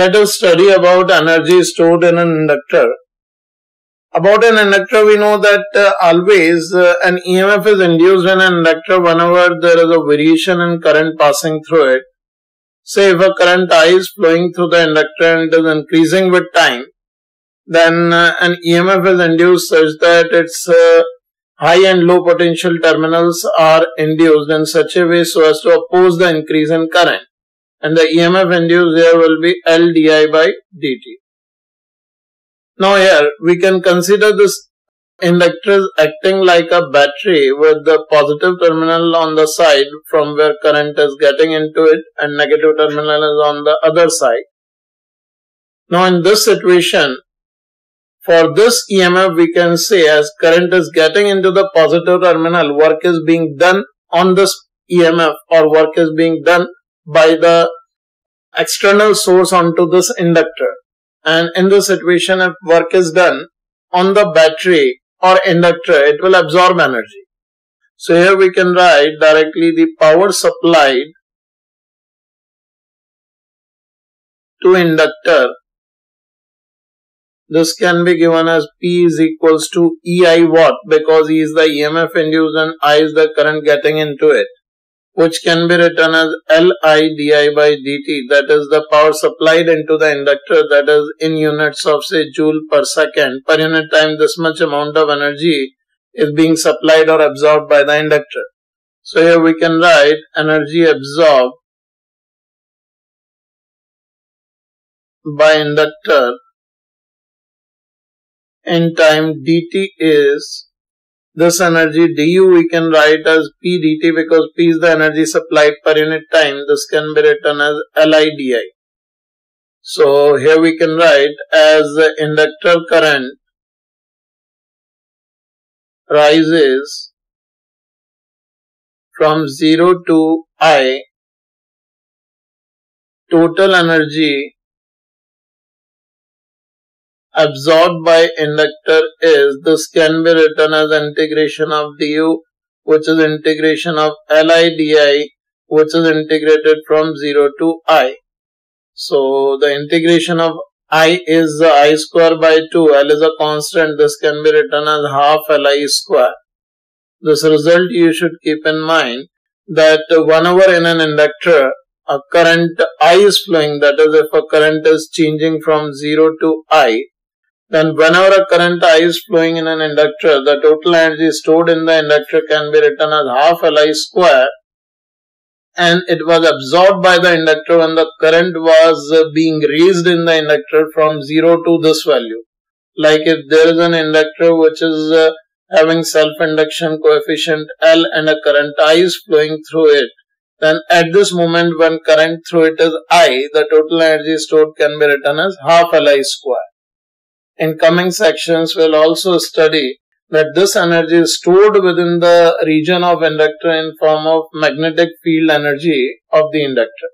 let us study about energy stored in an inductor. About an inductor, we know that uh, always uh, an EMF is induced in an inductor whenever there is a variation in current passing through it. Say if a current I is flowing through the inductor and it is increasing with time, then uh, an EMF is induced such that its uh, high and low potential terminals are induced in such a way so as to oppose the increase in current and the EMF induced here will be L di by dt. Now here we can consider this inductor acting like a battery with the positive terminal on the side from where current is getting into it and negative terminal is on the other side. Now in this situation, for this EMF we can say as current is getting into the positive terminal, work is being done on this EMF or work is being done by the external source onto this inductor. And in this situation, if work is done on the battery or inductor, it will absorb energy. So here we can write directly the power supplied to inductor. This can be given as P is equals to EI watt because E is the EMF induced and I is the current getting into it which can be written as Lidi by dt that is the power supplied into the inductor that is in units of say joule per second per unit time this much amount of energy is being supplied or absorbed by the inductor. So here we can write energy absorbed by inductor in time dt is this energy du we can write as p dt because p is the energy supplied per unit time. This can be written as Li di. So here we can write as the inductor current rises from 0 to I, total energy absorbed by inductor is this can be written as integration of du which is integration of Li di, which is integrated from 0 to i. So the integration of i is i square by 2 L is a constant this can be written as half Li square. This result you should keep in mind that whenever in an inductor a current I is flowing that is if a current is changing from 0 to I then whenever a current I is flowing in an inductor, the total energy stored in the inductor can be written as half Li square and it was absorbed by the inductor when the current was being raised in the inductor from 0 to this value. Like if there is an inductor which is uh, having self-induction coefficient L and a current I is flowing through it, then at this moment when current through it is I, the total energy stored can be written as half Li square. In coming sections, we'll also study that this energy is stored within the region of inductor in form of magnetic field energy of the inductor.